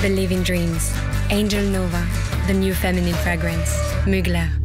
Believe in dreams. Angel Nova, the new feminine fragrance. Mugler.